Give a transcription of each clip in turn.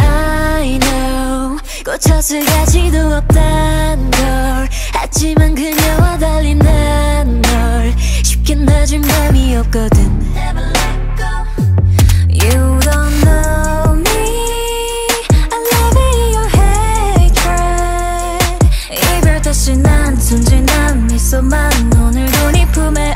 I know 고쳐질 가지도 없단 걸. 하지만 그녀와 달리 난 널 쉽게 놔줄 맘이 없거든. Never let go. You don't know me. I love your hatred. 이별 다시 난 순진한 미소만 오늘도 네 품에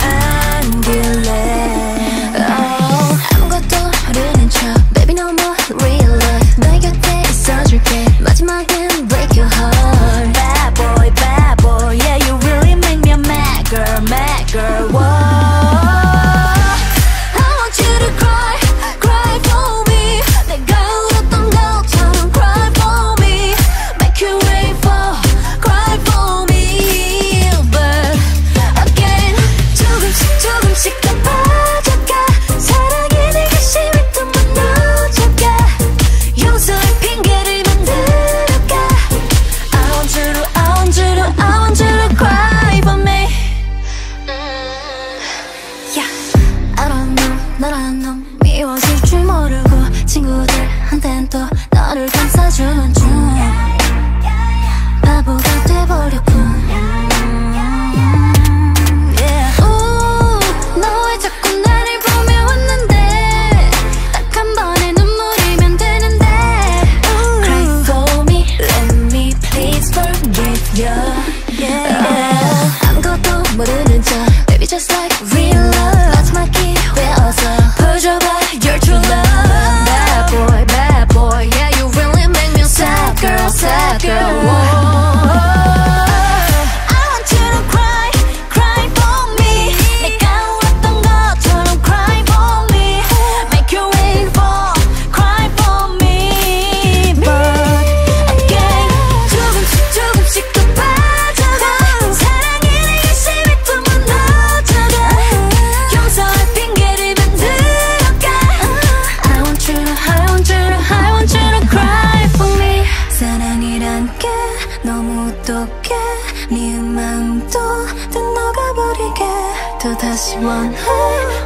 또 다시 먼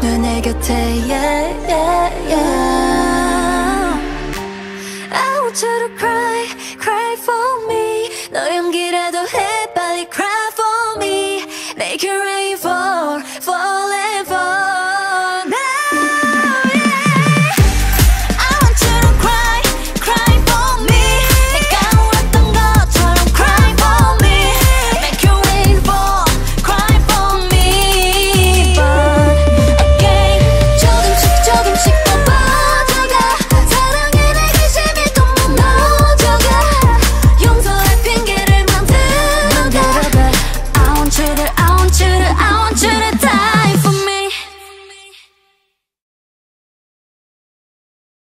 눈의 곁에 yeah, yeah, yeah.